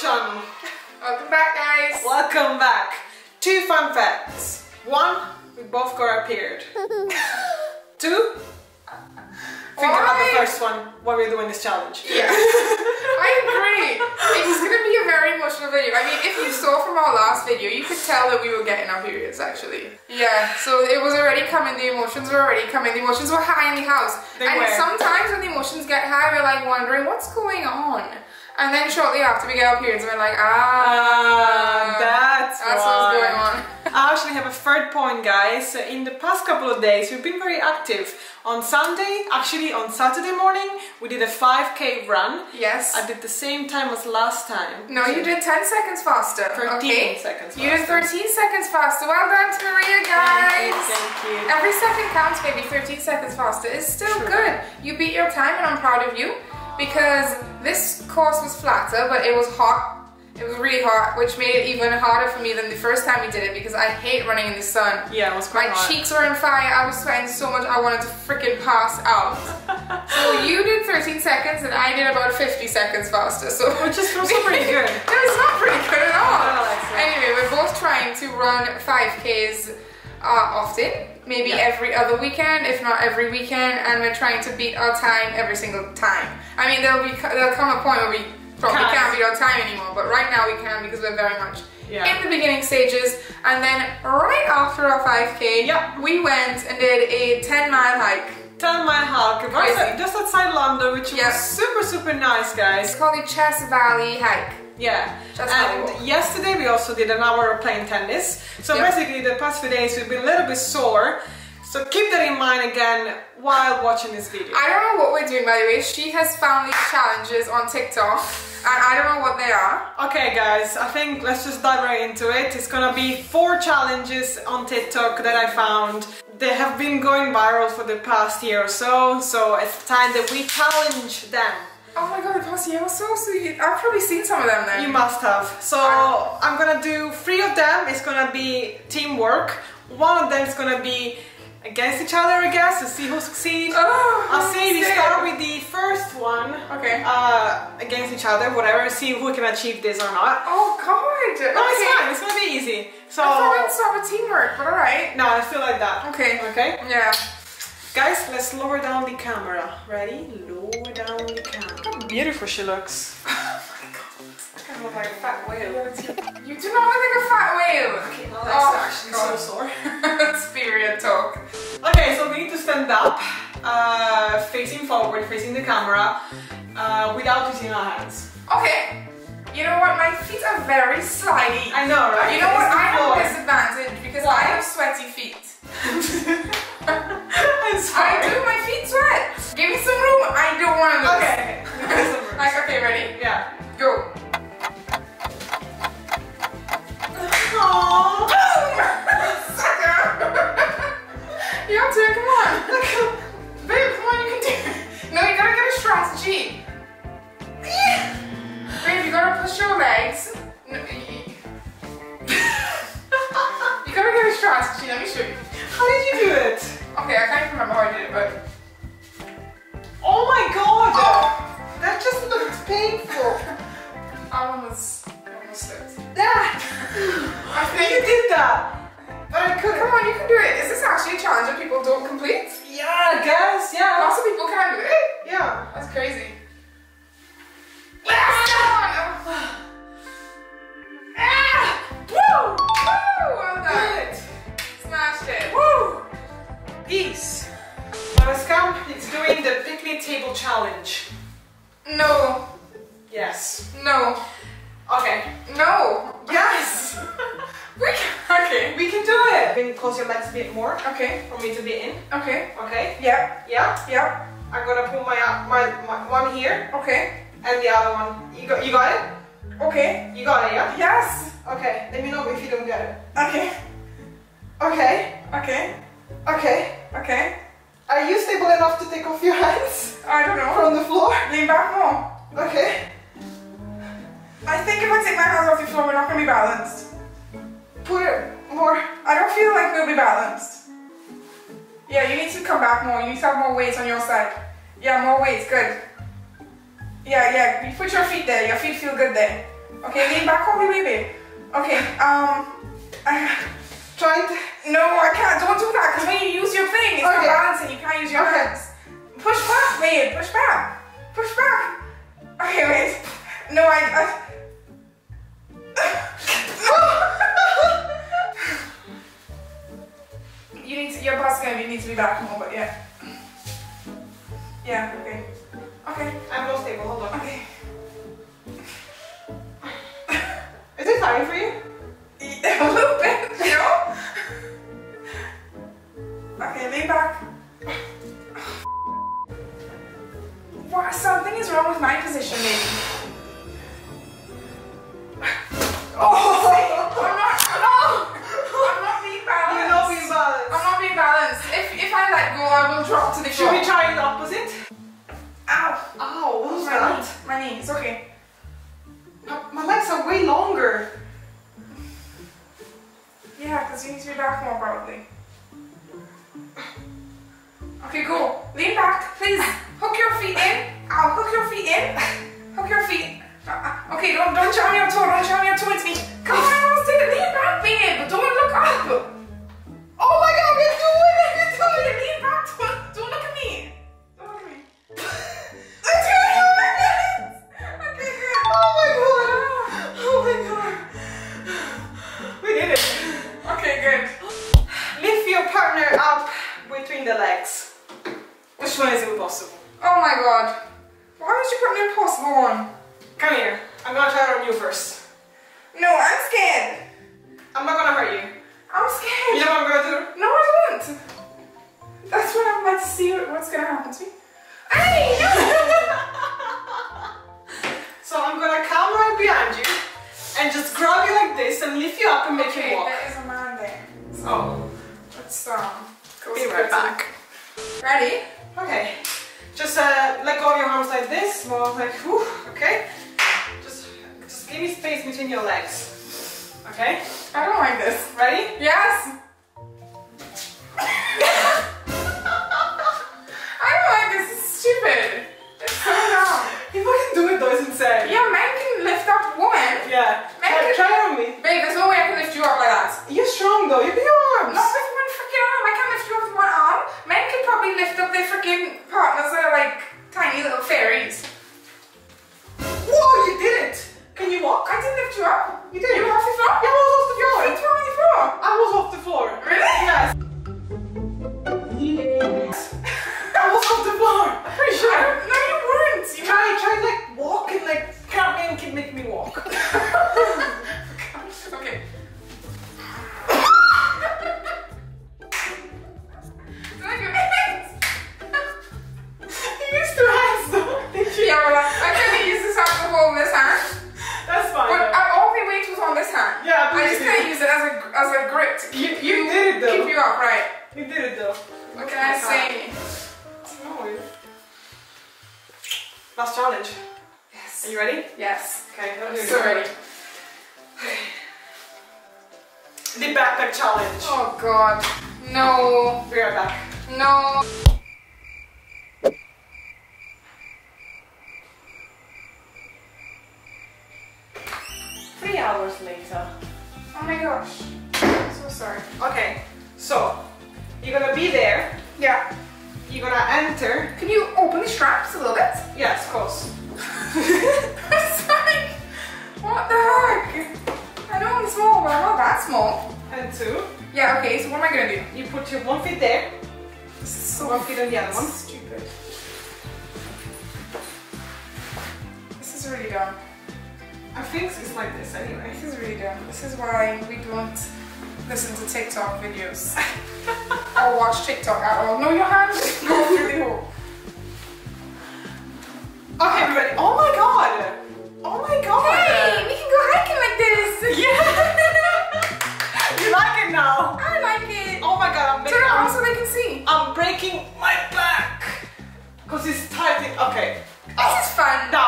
channel. Welcome back, guys. Welcome back. Two fun facts. One, we both got our period. Two, think about the first one while we're doing this challenge. Yeah, I agree. It's gonna be a very emotional video. I mean, if you saw from our last video, you could tell that we were getting our periods actually. Yeah, so it was already coming, the emotions were already coming, the emotions were high in the house. They and were. sometimes when the emotions get high, we're like wondering what's going on. And then shortly after we get our periods, we're like, ah, Ah, that's, that's what's going on. I actually have a third point, guys. In the past couple of days, we've been very active. On Sunday, actually on Saturday morning, we did a 5k run. Yes. I did the same time as last time. No, you did 10 seconds faster. 13 okay? seconds You did 13 seconds faster. Well done to Maria, Thank guys. you, thank you. Every second counts, baby. 13 seconds faster is still True. good. You beat your time, and I'm proud of you because this course was flatter, but it was hot. It was really hot, which made it even harder for me than the first time we did it because I hate running in the sun. Yeah, it was My quite hot. cheeks were on fire. I was sweating so much I wanted to freaking pass out. so you did 13 seconds, and I did about 50 seconds faster. So Which is also pretty good. no, it's not pretty good at all. I don't like that. Anyway, we're both trying to run 5Ks uh, often, maybe Yeah. every other weekend, if not every weekend, and we're trying to beat our time every single time. I mean, there'll be there'll come a point where we probably Can't. can't beat our time anymore, but right now we can because we're very much Yeah. in the beginning stages. And then right after our 5K, Yep. we went and did a 10 mile hike. 10 mile hike, just outside London, which Yeah. was super, super nice, guys. It's called the Chess Valley hike. Yeah, That's and yesterday we also did an hour of playing tennis. So Yeah. basically, the past few days we've been a little bit sore. So keep that in mind again while watching this video. I don't know what we're doing by the way. She has found these challenges on TikTok and I don't know what they are. Okay guys, I think let's just dive right into it. It's gonna be four challenges on TikTok that I found. They have been going viral for the past year or so, so it's time that we challenge them. Oh my god, the past year was so sweet. I've probably seen some of them then. You must have. So I- I'm gonna do three of them. It's gonna be teamwork. One of them is gonna be against each other, I guess, to see who succeeds. Oh, I'll say we start with the first one. Okay. Uh, against each other, whatever. See who can achieve this or not. Oh god. Okay. No, it's fine. It's gonna be easy. So I thought we'd start with teamwork, but alright. no, I feel like that. Okay. Okay. Yeah. Guys, let's lower down the camera. Ready? Lower down the camera. How beautiful she looks. I look like a fat whale. You do not look like a fat whale. Okay, My oh, are actually so God. sore. That's period talk. Okay, so we need to stand up, uh, facing forward, facing the camera, uh, without using our hands. Okay. You know what? My feet are very slidey. I know, right? You know what? It's the I have floor. a disadvantage because Why? I have sweaty feet. I do. My feet sweat. Give me some room. I don't want to lose. Okay. okay. Like, okay, ready? yeah. Go. Aww. Sucker. you have to, come on. Babe, come on, you can do it. No, you gotta get a strategy. Babe, you gotta push your legs. No, y- you gotta get a strategy. Let me show you. How did you do it? Okay, I can't remember how I did it, but. Oh my god! Oh, That just looked painful. I almost, I almost slipped. That. I think You did that. But I could. Come on, you can do it. Is this actually a challenge that people don't complete? Yeah, I guess. Yeah. Yes. No. Okay. No. Yes. We can. Okay. we can do it. You can close your legs a bit more Okay. for me to be in. Okay. Okay. Yeah. Yeah. Yeah. I'm gonna put my, my my one here Okay. and the other one. You got you got it? Okay. You got it, yeah? Yes. Okay. Let me know if you don't get it. Okay. Okay. Okay. Okay. Okay. Are you stable enough to take off your hands I don't know. from the floor? Lean back more. Okay. I think if I take my hands off the floor, we're not gonna be balanced. Put it more. I don't feel like we'll be balanced. Yeah, you need to come back more. You need to have more weight on your side. Yeah, more weight. Good. Yeah, yeah. You put your feet there. Your feet feel good there. Okay, lean back all the way, babe. Okay, um, uh, Try to. no, I can't. Don't do that, because when you use your thing, it's not Okay. balancing. You can't use your Okay. hands. Push back, babe. Push back. Push back. Okay, wait. No, I. I you need to. Your boss gonna. You need to be back more, but yeah. Yeah. Okay. Okay. I'm more stable. Hold on. Okay. Is it fine for you? A little bit, you know? Okay, lean back. What? Something is wrong with my position, maybe. Should floor. we try the opposite? Partner up between the legs. Which one is impossible? Oh my God. Why would you put an impossible one? Come here. I'm gonna try it on you first. No, I'm scared. I'm not gonna hurt you. I'm scared. You know what I'm gonna do? No, I don't. That's what I'm about to see what's gonna happen to me. Hey, So right back. Ready? Okay. Just uh, let go of your arms like this, more like whew, okay? Just, just give me space between your legs. Okay? I don't like this. Ready? Yes. I don't like this. It's stupid. It's so dumb. If I can do it though, it's insane. Yeah, man can lift up woman. Yeah. Man, Try, can- try it on me. Babe, there's no way I can lift you up like that. You're strong though. You can your arms. Not with one freaking arm. I can't lift you up with one arm. Probably lift up their freaking partners that are like tiny little fairies. Whoa, you did it. Can you walk? I didn't lift you up. You did. You were off the floor? Yeah, I was off the floor. Feet were on the floor. I was off the floor. Really? Yes. I was off the floor. Pretty I sure. This hand. Yeah, but I just can't use it as a as a grip to You- keep you did it, though. Keep you upright. You did it though. What can I say? No. Last challenge. Yes. Are you ready? Yes. Okay, I'm so ready. The backpack challenge. Oh God. No. Be right back. No. Three hours later. Oh my gosh. I'm so sorry. Okay, so you're gonna be there. Yeah. You're gonna enter. Can you open the straps a little bit? Yes, of course. it's like, what the heck? I know I'm small, but I'm not that small. And two. Yeah, okay, so what am I gonna do? You put your one foot there. So One foot on the other one. This is why we don't listen to TikTok videos. or watch TikTok at all. No, your hand go through the hole. Okay, everybody. Oh my god. Oh my god. Hey, we can go hiking like this. Yeah. you like it now? I like it. Oh my god, I'm Turn making. around I'm, so they can see. I'm breaking my back. Cause it's tight. Okay. This is fun. Down,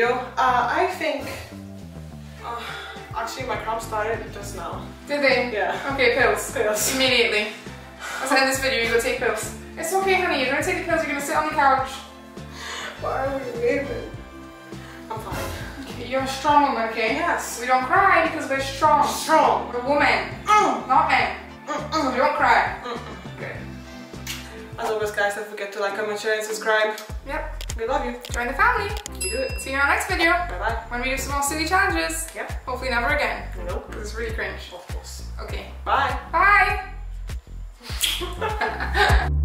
video. Uh, I think. Uh, Actually, my cramp started just now. Did they? Yeah. Okay, pills. Pills. Immediately. Let's end this video, you go take pills. It's okay, honey, you're gonna take the pills, you're gonna sit on the couch. Why are we leaving? I'm fine. Okay, you're a strong woman, okay? Yes. We don't cry because we're strong. Strong. We're women, Mm. not men. So we don't cry. Good. As always, guys, don't forget to like, comment, share, and subscribe. Yep. We love you. Join the family. You do it. See you in our next video. Bye-bye. When we do small city challenges. Yep. Hopefully never again. Nope. This it's really cringe. Of course. Okay. Bye. Bye.